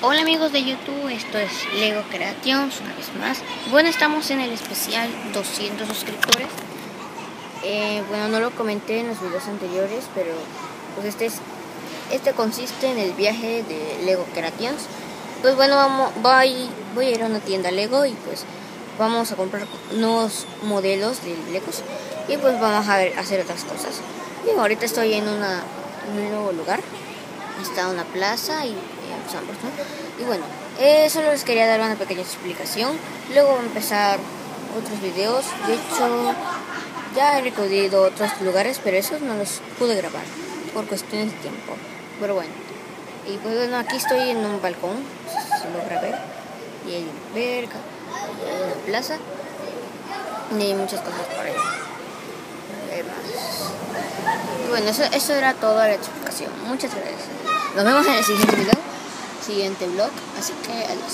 Hola amigos de YouTube, esto es Lego Creations una vez más. Bueno, estamos en el especial 200 suscriptores. Eh, bueno, no lo comenté en los videos anteriores, pero pues este es este consiste en el viaje de Lego Creations. Pues bueno, vamos, voy, voy a ir a una tienda Lego y pues vamos a comprar nuevos modelos de Legos y pues vamos a, ver, hacer otras cosas. Y ahorita estoy en, una, en un nuevo lugar. Está una plaza y y bueno, eh, solo les quería dar una pequeña explicación. Luego voy a empezar otros videos. De hecho, ya he recorrido otros lugares, pero esos no los pude grabar por cuestiones de tiempo. Pero bueno, y pues bueno, aquí estoy en un balcón, se logra ver. Y hay una verga, hay una plaza, y hay muchas cosas por ahí. Y bueno, eso, eso era toda la explicación. Muchas gracias. Nos vemos en el siguiente video siguiente vlog. Así que adiós.